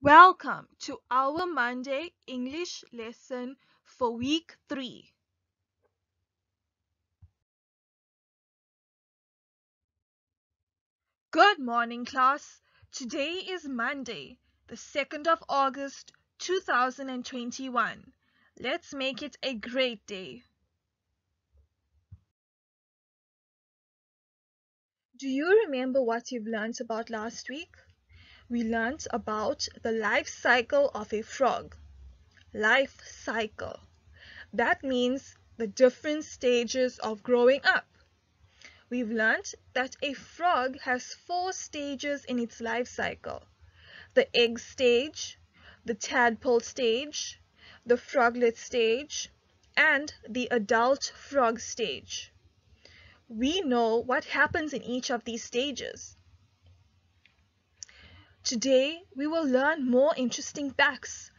Welcome to our Monday English lesson for week 3. Good morning class. Today is Monday, the 2nd of August 2021. Let's make it a great day. Do you remember what you've learnt about last week? We learnt about the life cycle of a frog. Life cycle. That means the different stages of growing up. We've learnt that a frog has four stages in its life cycle. The egg stage, the tadpole stage, the froglet stage, and the adult frog stage. We know what happens in each of these stages. Today we will learn more interesting facts.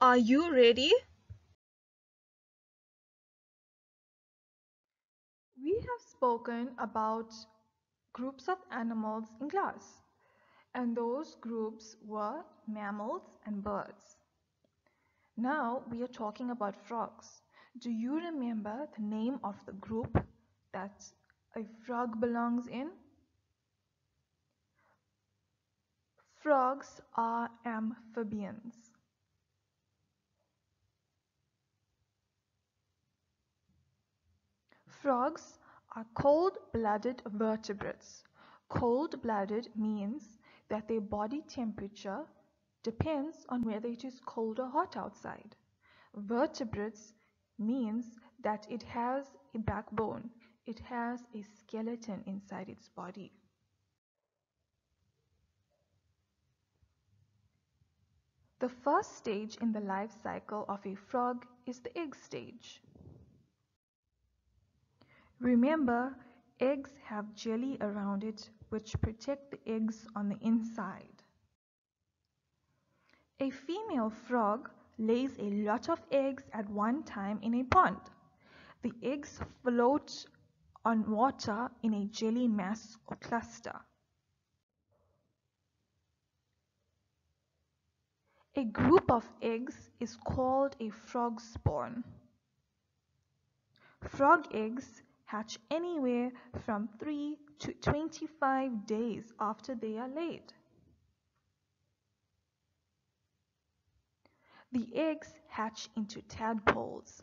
Are you ready? We have spoken about groups of animals in class and those groups were mammals and birds. Now we are talking about frogs. Do you remember the name of the group that a frog belongs in? Frogs are amphibians. Frogs are cold-blooded vertebrates. Cold-blooded means that their body temperature depends on whether it is cold or hot outside. Vertebrates means that it has a backbone. It has a skeleton inside its body. The first stage in the life cycle of a frog is the egg stage. Remember, eggs have jelly around it which protect the eggs on the inside. A female frog lays a lot of eggs at one time in a pond. The eggs float on water in a jelly mass or cluster. A group of eggs is called a frog spawn. Frog eggs hatch anywhere from 3 to 25 days after they are laid. The eggs hatch into tadpoles.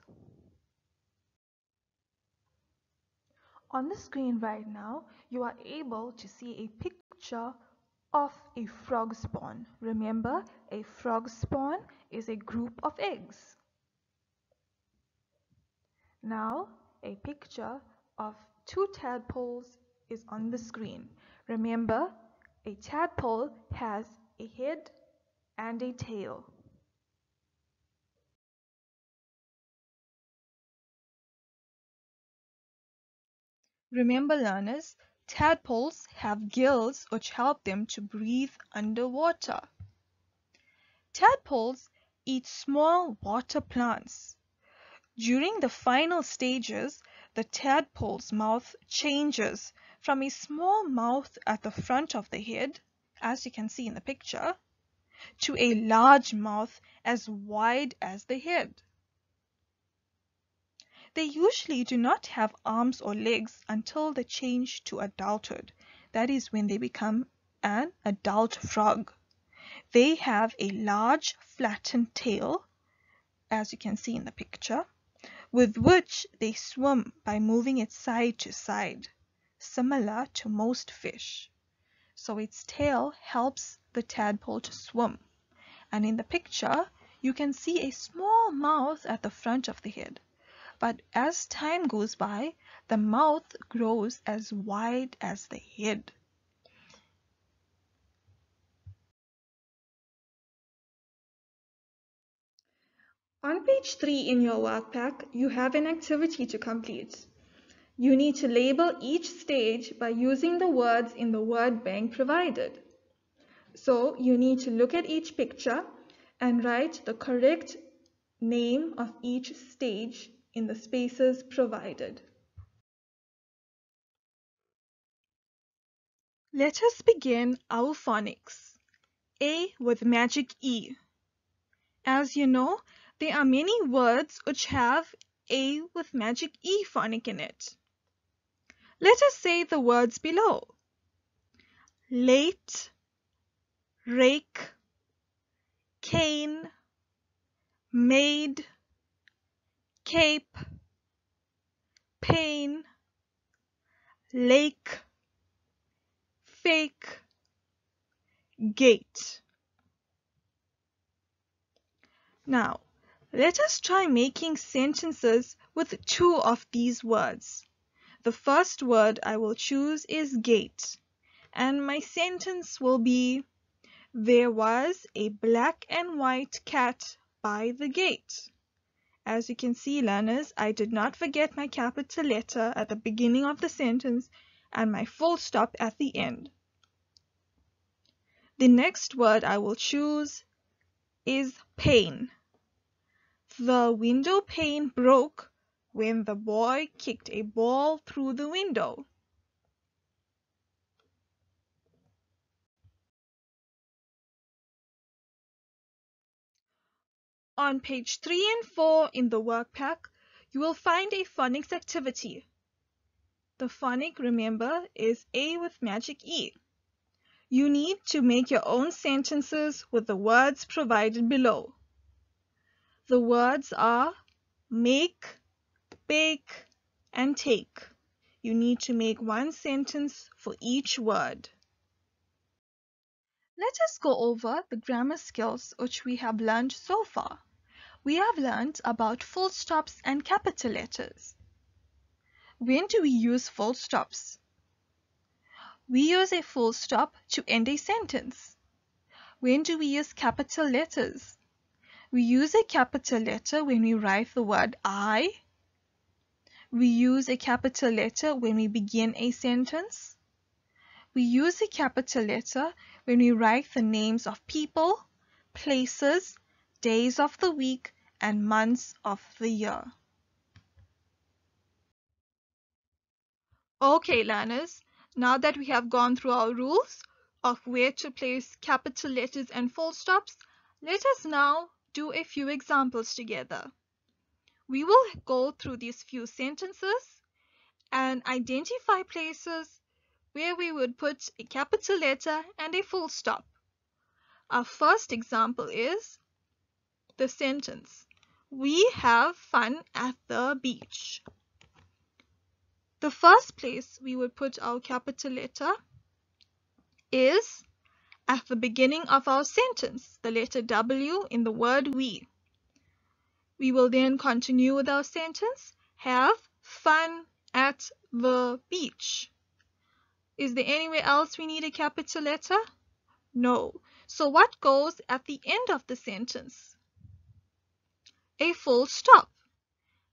On the screen right now, you are able to see a picture of a frog spawn. Remember, a frog spawn is a group of eggs. Now, a picture of two tadpoles is on the screen. Remember, a tadpole has a head and a tail. Remember learners, Tadpoles have gills which help them to breathe underwater. Tadpoles eat small water plants. During the final stages, the tadpole's mouth changes from a small mouth at the front of the head, as you can see in the picture, to a large mouth as wide as the head. They usually do not have arms or legs until they change to adulthood. That is when they become an adult frog. They have a large flattened tail, as you can see in the picture, with which they swim by moving it side to side, similar to most fish. So its tail helps the tadpole to swim. And in the picture, you can see a small mouth at the front of the head but as time goes by, the mouth grows as wide as the head. On page 3 in your workpack, you have an activity to complete. You need to label each stage by using the words in the word bank provided. So you need to look at each picture and write the correct name of each stage in the spaces provided. Let us begin our phonics. A with magic E. As you know, there are many words which have A with magic E phonic in it. Let us say the words below. Late, rake, cane, made, cape, pane, lake, fake, gate. Now, let us try making sentences with two of these words. The first word I will choose is gate, and my sentence will be There was a black and white cat by the gate. As you can see, learners, I did not forget my capital letter at the beginning of the sentence and my full stop at the end. The next word I will choose is pane. The window pane broke when the boy kicked a ball through the window. On page 3 and 4 in the workpack, you will find a phonics activity. The phonic, remember, is A with magic E. You need to make your own sentences with the words provided below. The words are make, bake, and take. You need to make one sentence for each word. Let us go over the grammar skills which we have learned so far. We have learned about full stops and capital letters. When do we use full stops? We use a full stop to end a sentence. When do we use capital letters? We use a capital letter when we write the word I. We use a capital letter when we begin a sentence. We use a capital letter when we write the names of people, places, days of the week, and months of the year. Okay, learners, now that we have gone through our rules of where to place capital letters and full stops, let us now do a few examples together. We will go through these few sentences and identify places where we would put a capital letter and a full stop. Our first example is the sentence, We have fun at the beach. The first place we would put our capital letter is at the beginning of our sentence, the letter W in the word we. We will then continue with our sentence, have fun at the beach. Is there anywhere else we need a capital letter? No. So what goes at the end of the sentence? A full stop.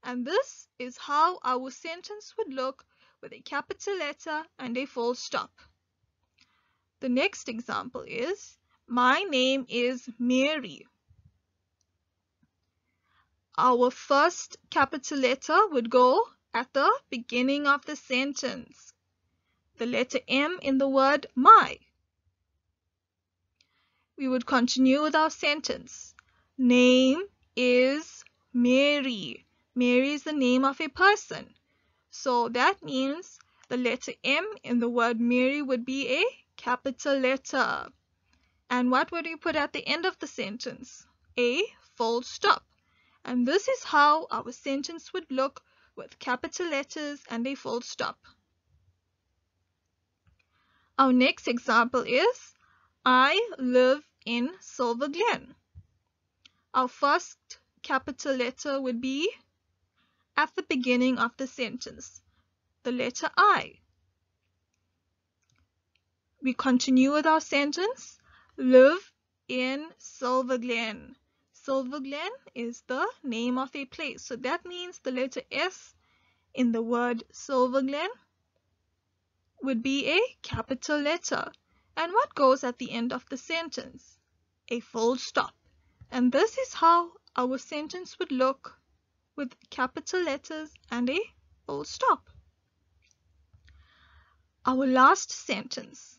And this is how our sentence would look with a capital letter and a full stop. The next example is, my name is Mary. Our first capital letter would go at the beginning of the sentence. The letter M in the word my. We would continue with our sentence. Name is Mary. Mary is the name of a person. So that means the letter M in the word Mary would be a capital letter. And what would we put at the end of the sentence? A full stop. And this is how our sentence would look with capital letters and a full stop. Our next example is I live in Silver Glen. Our first capital letter would be at the beginning of the sentence, the letter I. We continue with our sentence, live in Silver Glen. Silver Glen is the name of a place. So that means the letter S in the word Silver Glen would be a capital letter. And what goes at the end of the sentence? A full stop. And this is how our sentence would look with capital letters and a full stop. Our last sentence.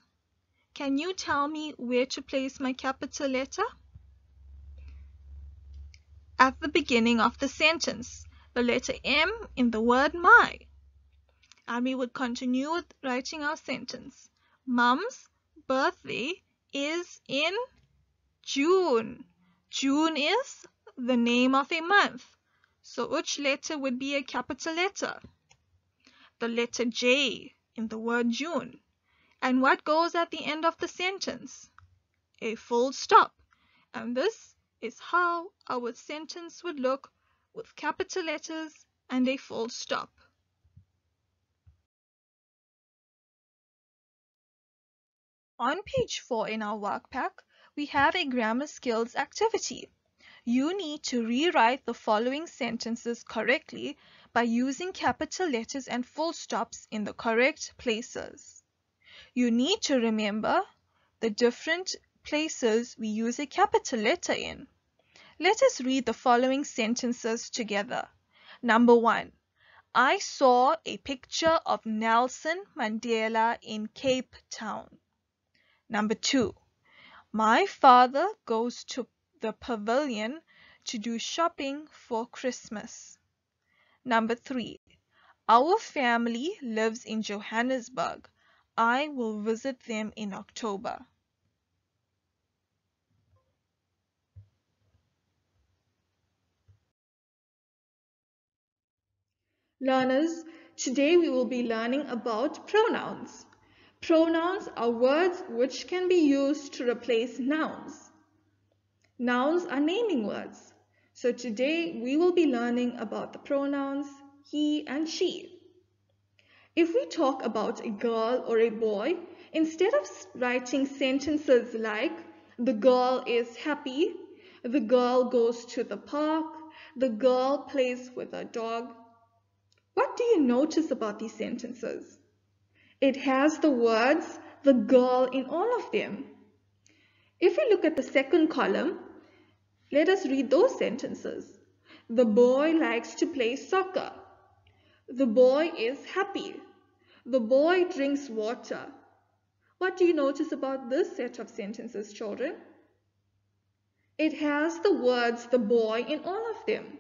can you tell me where to place my capital letter? At the beginning of the sentence, the letter M in the word my. And we would continue with writing our sentence. Mum's birthday is in June. June is the name of a month. So which letter would be a capital letter? The letter J in the word June. And what goes at the end of the sentence? A full stop. And this is how our sentence would look with capital letters and a full stop. On page 4 in our workpack, we have a grammar skills activity. You need to rewrite the following sentences correctly by using capital letters and full stops in the correct places. You need to remember the different places we use a capital letter in. Let us read the following sentences together. Number one, I saw a picture of Nelson Mandela in Cape Town. Number two, my father goes to the pavilion to do shopping for Christmas. Number three, our family lives in Johannesburg. I will visit them in October. Learners, today we will be learning about pronouns. Pronouns are words which can be used to replace nouns. Nouns are naming words. So today we will be learning about the pronouns he and she. If we talk about a girl or a boy, instead of writing sentences like the girl is happy, the girl goes to the park, the girl plays with a dog. What do you notice about these sentences? It has the words the girl in all of them. If we look at the second column, let us read those sentences. The boy likes to play soccer. The boy is happy. The boy drinks water. What do you notice about this set of sentences, children? It has the words the boy in all of them.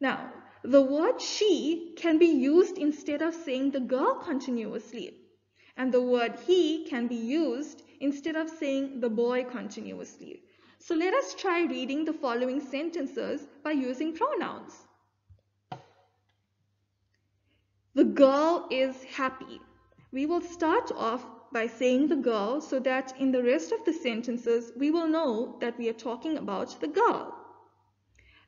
Now, the word she can be used instead of saying the girl continuously. And the word he can be used instead of saying the boy continuously. So let us try reading the following sentences by using pronouns. The girl is happy. We will start off by saying the girl so that in the rest of the sentences we will know that we are talking about the girl.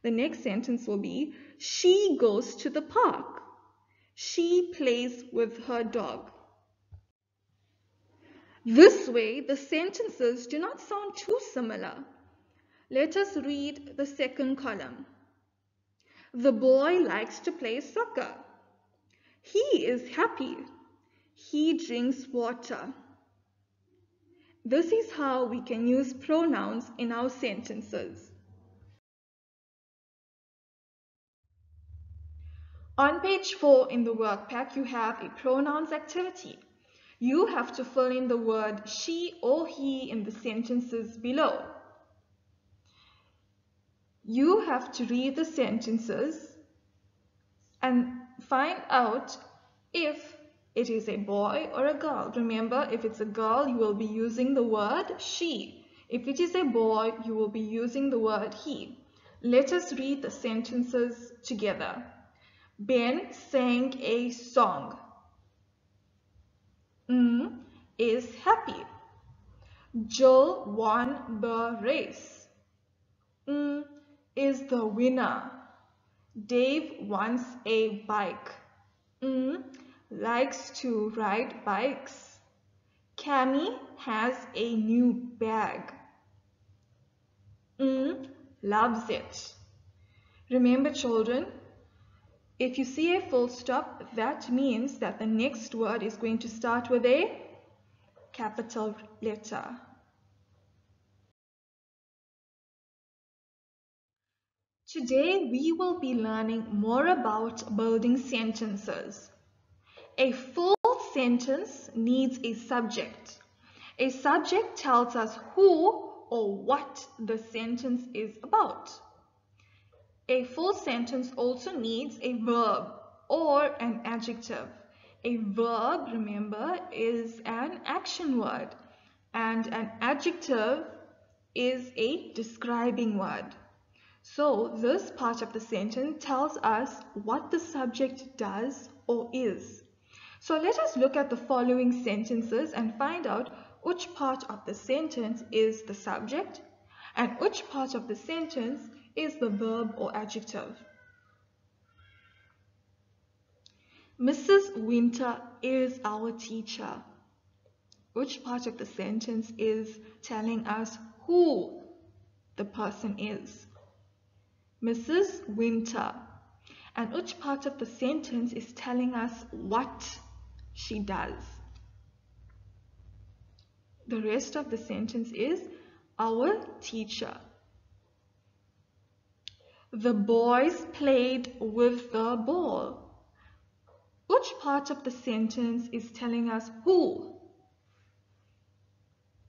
The next sentence will be, she goes to the park. She plays with her dog. This way, the sentences do not sound too similar. Let us read the second column. The boy likes to play soccer. He is happy. He drinks water. This is how we can use pronouns in our sentences. On page 4 in the work pack, you have a pronouns activity. You have to fill in the word she or he in the sentences below. You have to read the sentences and find out if it is a boy or a girl. Remember, if it's a girl, you will be using the word she. If it is a boy, you will be using the word he. Let us read the sentences together. Ben sang a song. Mm is happy. Joel won the race. Mm is the winner. Dave wants a bike. Mm likes to ride bikes. Cami has a new bag. Mm loves it. Remember children, if you see a full stop, that means that the next word is going to start with a capital letter. Today we will be learning more about building sentences. A full sentence needs a subject A subject tells us who or what the sentence is about. A full sentence also needs a verb or an adjective. A verb, remember, is an action word and an adjective is a describing word. So this part of the sentence tells us what the subject does or is. So let us look at the following sentences and find out which part of the sentence is the subject and which part of the sentence is the verb or adjective. Mrs. Winter is our teacher. Which part of the sentence is telling us who the person is? Mrs. Winter. And which part of the sentence is telling us what she does? The rest of the sentence is our teacher. The boys played with the ball. Which part of the sentence is telling us who?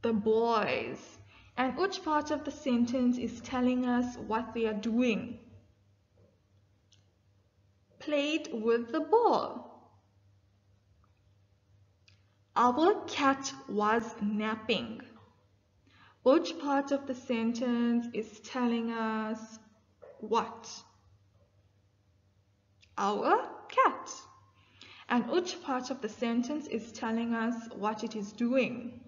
The boys. And which part of the sentence is telling us what they are doing? Played with the ball. Our cat was napping. Which part of the sentence is telling us what? Our cat. And which part of the sentence is telling us what it is doing?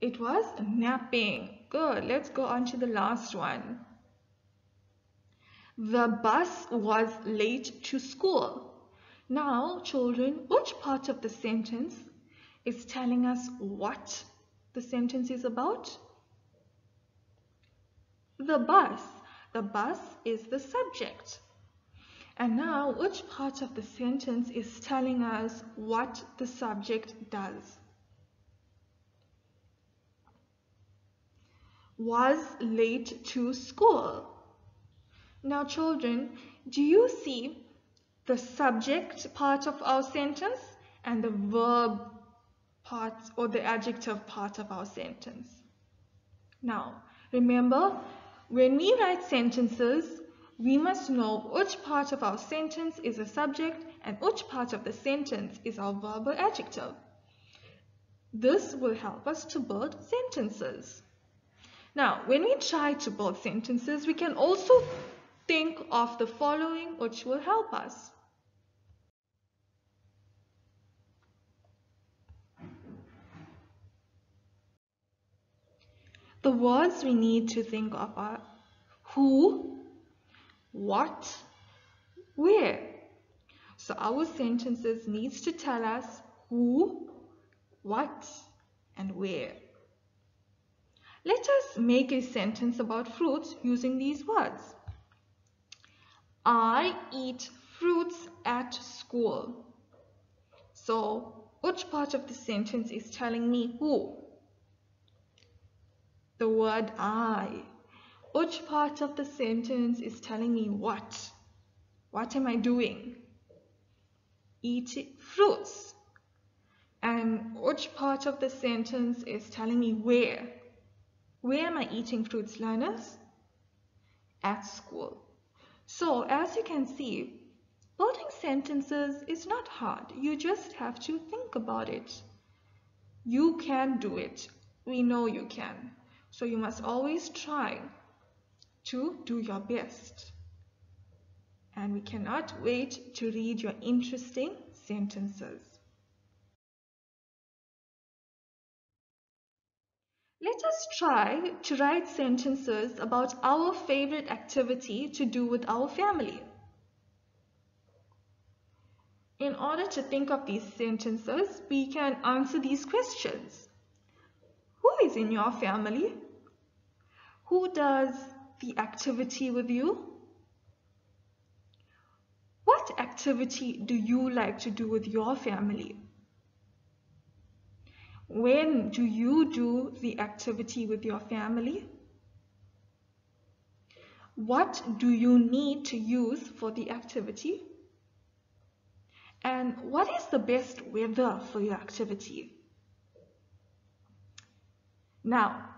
It was napping. Good. Let's go on to the last one. The bus was late to school. Now, children, which part of the sentence is telling us what the sentence is about? The bus. The bus is the subject. And now, which part of the sentence is telling us what the subject does? Was late to school. Now, children, do you see the subject part of our sentence and the verb part or the adjective part of our sentence. Now, remember, when we write sentences, we must know which part of our sentence is a subject and which part of the sentence is our verb or adjective. This will help us to build sentences. Now, when we try to build sentences, we can also think of the following which will help us. The words we need to think of are who, what, where. So our sentences needs to tell us who, what, and where. Let us make a sentence about fruits using these words. I eat fruits at school. So, which part of the sentence is telling me who? The word I. Which part of the sentence is telling me what? What am I doing? Eating fruits. And which part of the sentence is telling me where? Where am I eating fruits, learners? At school. So, as you can see, building sentences is not hard. You just have to think about it. You can do it. We know you can. So you must always try to do your best. And we cannot wait to read your interesting sentences. Let us try to write sentences about our favorite activity to do with our family. In order to think of these sentences, we can answer these questions. Who is in your family? Who does the activity with you? What activity do you like to do with your family? When do you do the activity with your family? What do you need to use for the activity? And what is the best weather for your activity? Now,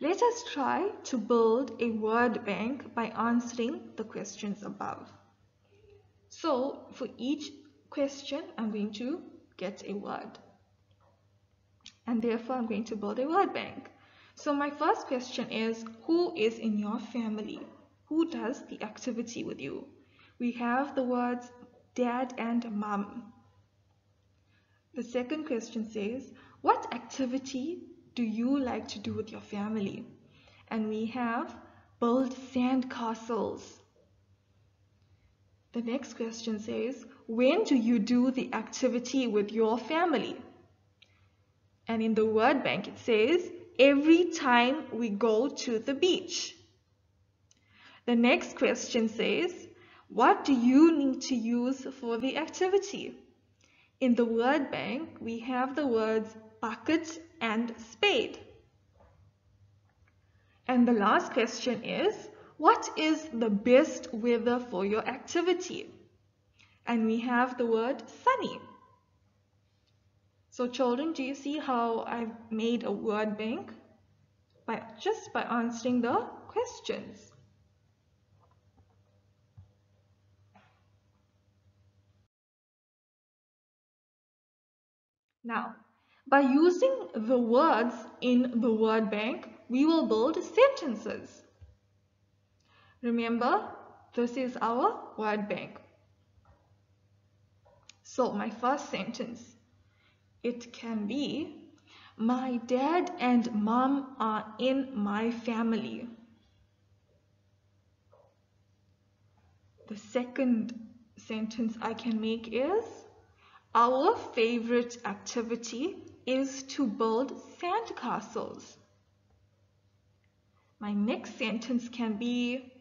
let us try to build a word bank by answering the questions above. So, for each question, I'm going to get a word. And therefore, I'm going to build a word bank. So my first question is, who is in your family? Who does the activity with you? We have the words dad and mom. The second question says, what activity do you like to do with your family? And we have build sand castles. The next question says, when do you do the activity with your family? And in the word bank it says, every time we go to the beach. The next question says, what do you need to use for the activity? In the word bank, we have the words bucket and spade. And the last question is, what is the best weather for your activity? And we have the word sunny. So children, do you see how I've made a word bank? By, just by answering the questions. Now, by using the words in the word bank, we will build sentences. Remember, this is our word bank. So my first sentence it can be, my dad and mom are in my family. The second sentence I can make is, our favorite activity is to build sandcastles. My next sentence can be,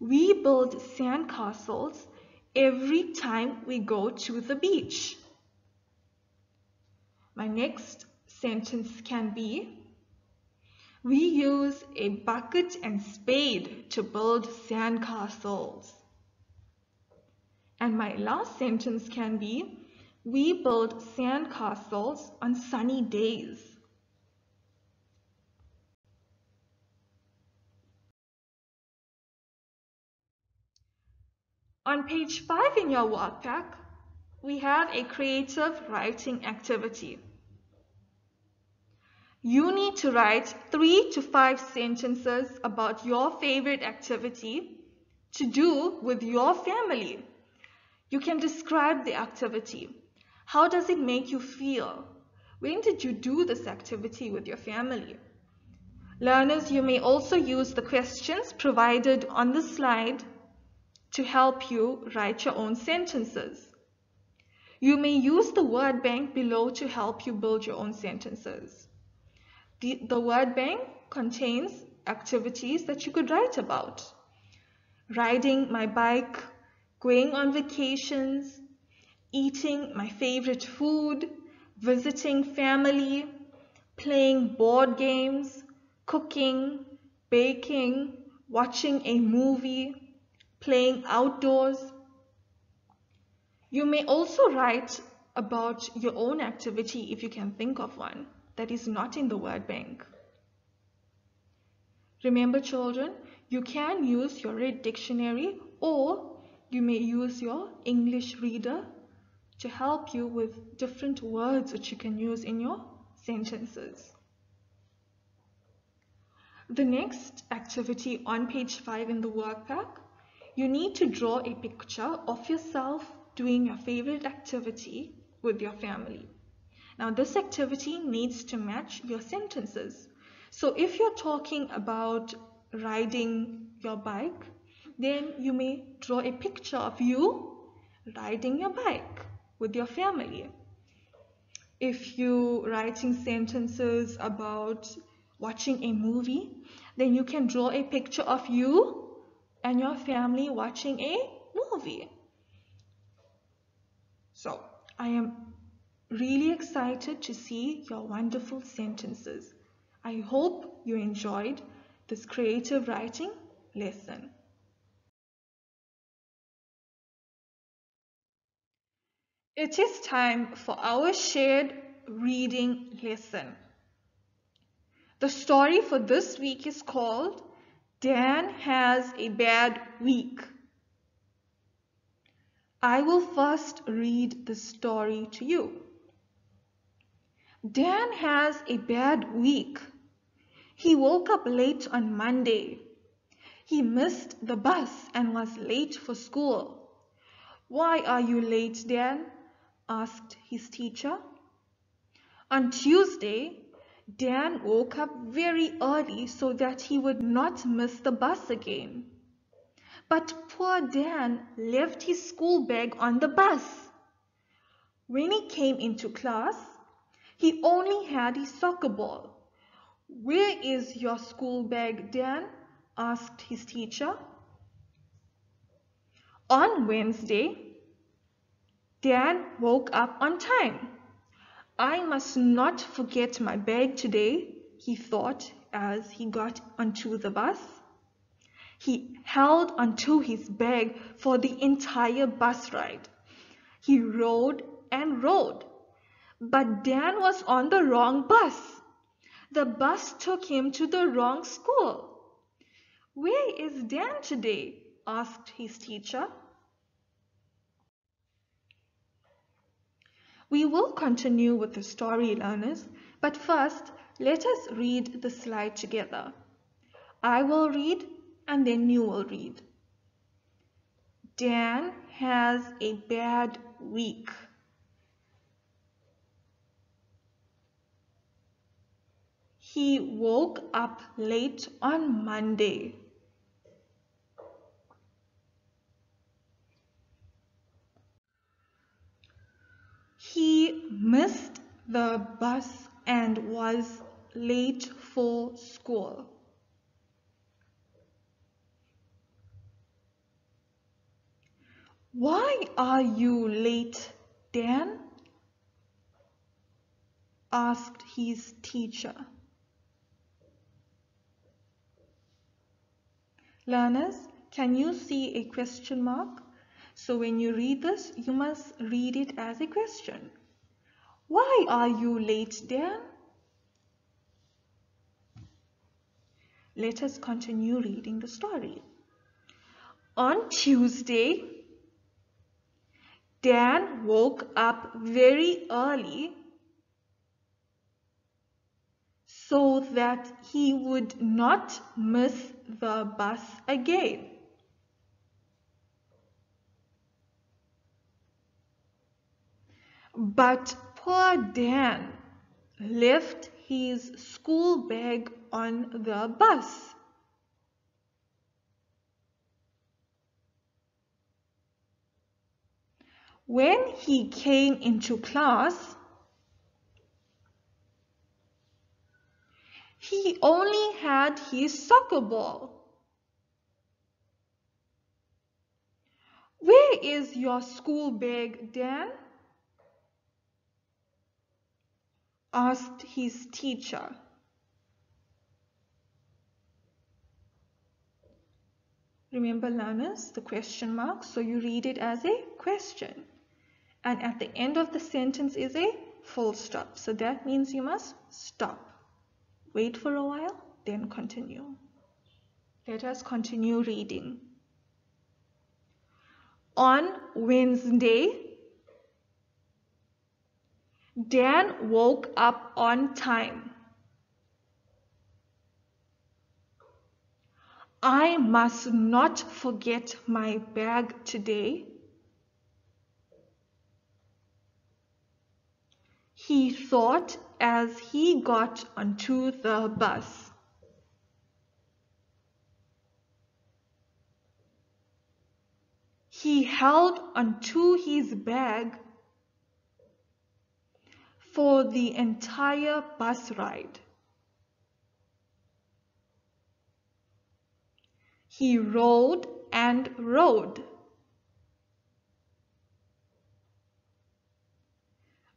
we build sandcastles every time we go to the beach. My next sentence can be, we use a bucket and spade to build sandcastles. And my last sentence can be, we build sandcastles on sunny days. On page 5 in your workbook, we have a creative writing activity. You need to write three to five sentences about your favorite activity to do with your family. You can describe the activity. How does it make you feel? When did you do this activity with your family? Learners, you may also use the questions provided on the slide to help you write your own sentences. You may use the word bank below to help you build your own sentences. The, the word bank contains activities that you could write about. Riding my bike, going on vacations, eating my favorite food, visiting family, playing board games, cooking, baking, watching a movie, playing outdoors. You may also write about your own activity if you can think of one that is not in the word bank. Remember children, you can use your red dictionary or you may use your English reader to help you with different words which you can use in your sentences. The next activity on page 5 in the workpack, you need to draw a picture of yourself doing your favorite activity with your family. Now this activity needs to match your sentences. So if you're talking about riding your bike, then you may draw a picture of you riding your bike with your family. If you writing sentences about watching a movie, then you can draw a picture of you and your family watching a movie. So I am really excited to see your wonderful sentences. I hope you enjoyed this creative writing lesson. It is time for our shared reading lesson. The story for this week is called Dan Has a Bad Week. I will first read the story to you. Dan has a bad week. He woke up late on Monday. He missed the bus and was late for school. Why are you late, Dan? Asked his teacher. On Tuesday, Dan woke up very early so that he would not miss the bus again. But poor Dan left his school bag on the bus. When he came into class, he only had his soccer ball. Where is your school bag, Dan? asked his teacher. On Wednesday, Dan woke up on time. I must not forget my bag today, he thought as he got onto the bus. He held onto his bag for the entire bus ride. He rode and rode. But Dan was on the wrong bus. The bus took him to the wrong school. Where is Dan today? asked his teacher. We will continue with the story, learners, but first let us read the slide together. I will read and then you will read. Dan has a bad week. He woke up late on Monday. He missed the bus and was late for school. Why are you late, Dan? asked his teacher. Learners, can you see a question mark? So when you read this, you must read it as a question. Why are you late, Dan? Let us continue reading the story. On Tuesday, Dan woke up very early so that he would not miss the bus again. But poor Dan left his school bag on the bus. When he came into class, he only had his soccer ball. Where is your school bag, Dan? Asked his teacher. Remember learners, the question mark, so you read it as a question. And at the end of the sentence is a full stop. So that means you must stop. Wait for a while, then continue. Let us continue reading. On Wednesday, Dan woke up on time. I must not forget my bag today. He thought as he got onto the bus. He held onto his bag for the entire bus ride. He rode and rode.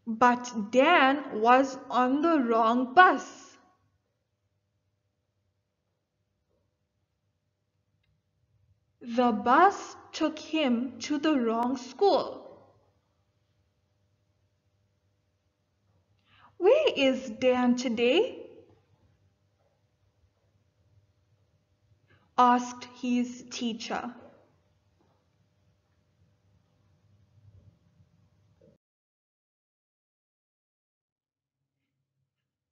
But Dan was on the wrong bus. The bus took him to the wrong school. Where is Dan today? asked his teacher.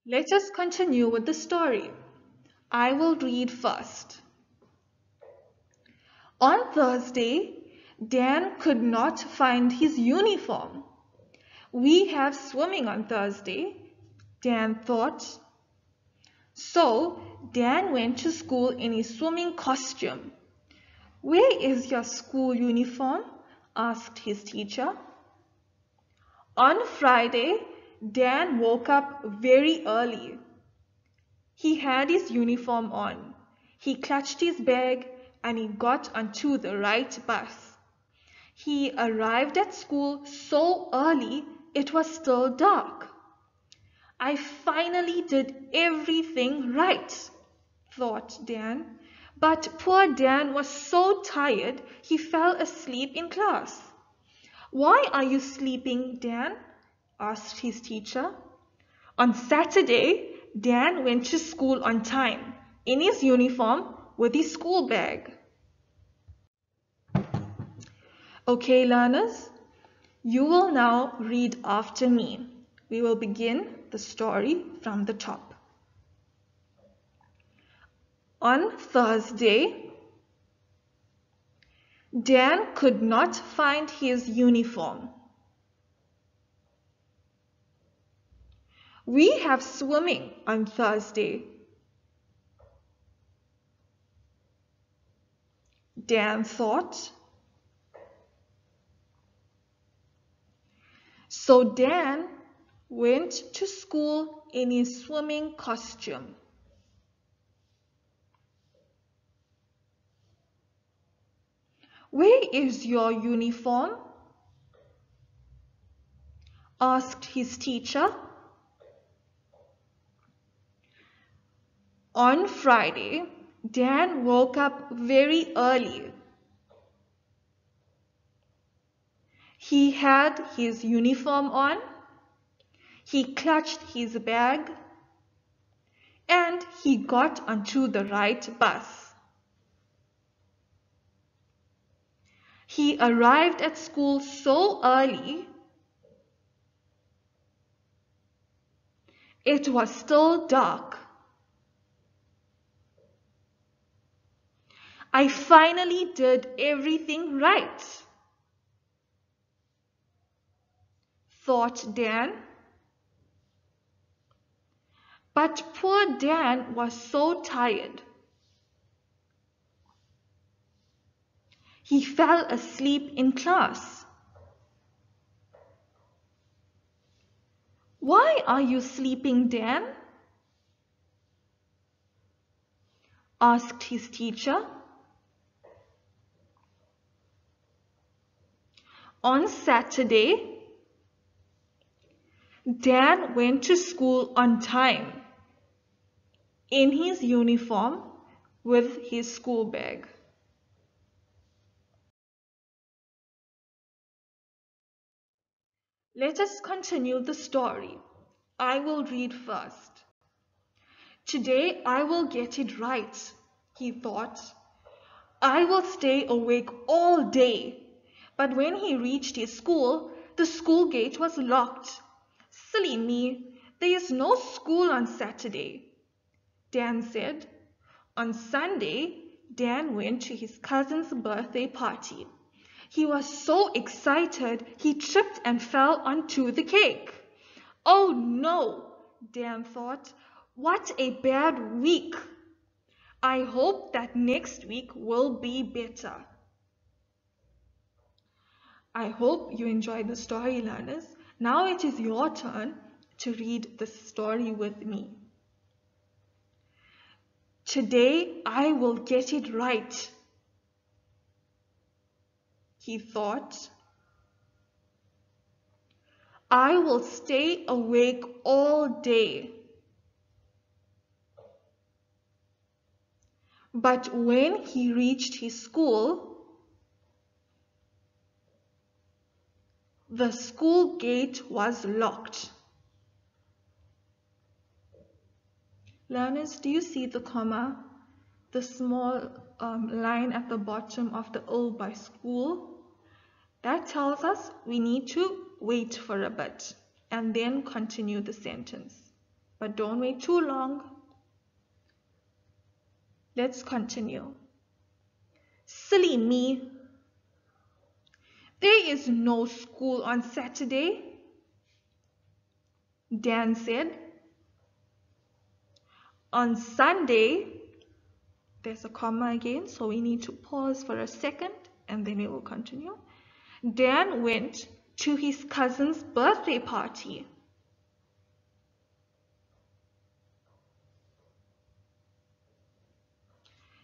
Let us continue with the story. I will read first. On Thursday, Dan could not find his uniform. We have swimming on Thursday, Dan thought. So Dan went to school in his swimming costume. Where is your school uniform? asked his teacher. On Friday, Dan woke up very early. He had his uniform on. He clutched his bag and he got onto the right bus. He arrived at school so early it was still dark. I finally did everything right, thought Dan. But poor Dan was so tired he fell asleep in class. Why are you sleeping, Dan? asked his teacher. On Saturday, Dan went to school on time, in his uniform with his school bag. Okay, learners, you will now read after me. We will begin the story from the top. On Thursday, Dan could not find his uniform. We have swimming on Thursday. Dan thought. So Dan went to school in his swimming costume. Where is your uniform? asked his teacher. On Friday, Dan woke up very early. He had his uniform on, he clutched his bag, and he got onto the right bus. He arrived at school so early, it was still dark. I finally did everything right, thought Dan. But poor Dan was so tired. He fell asleep in class. Why are you sleeping, Dan? asked his teacher. On Saturday, Dan went to school on time in his uniform with his school bag. Let us continue the story. I will read first. Today I will get it right, he thought. I will stay awake all day but when he reached his school, the school gate was locked. Silly me, there is no school on Saturday, Dan said. On Sunday, Dan went to his cousin's birthday party. He was so excited he tripped and fell onto the cake. Oh no, Dan thought. What a bad week. I hope that next week will be better. I hope you enjoyed the story, learners. Now it is your turn to read the story with me. Today I will get it right, he thought. I will stay awake all day. But when he reached his school, The school gate was locked. Learners, do you see the comma? The small um, line at the bottom of the O by school? That tells us we need to wait for a bit and then continue the sentence. But don't wait too long. Let's continue. Silly me. There is no school on Saturday, Dan said. On Sunday, there's a comma again, so we need to pause for a second and then we will continue. Dan went to his cousin's birthday party.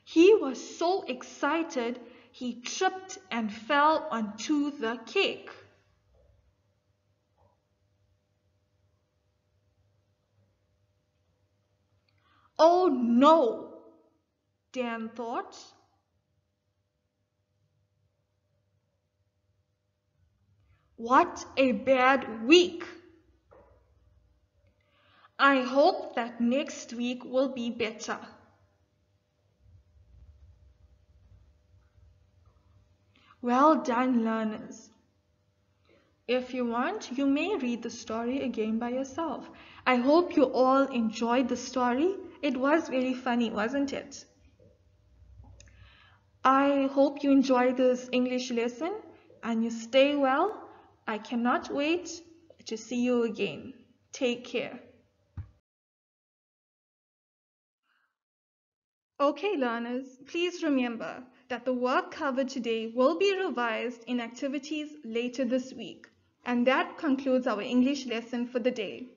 He was so excited he tripped and fell onto the cake. Oh no, Dan thought. What a bad week. I hope that next week will be better. Well done, learners. If you want, you may read the story again by yourself. I hope you all enjoyed the story. It was very funny, wasn't it? I hope you enjoy this English lesson and you stay well. I cannot wait to see you again. Take care. Okay, learners, please remember that the work covered today will be revised in activities later this week. And that concludes our English lesson for the day.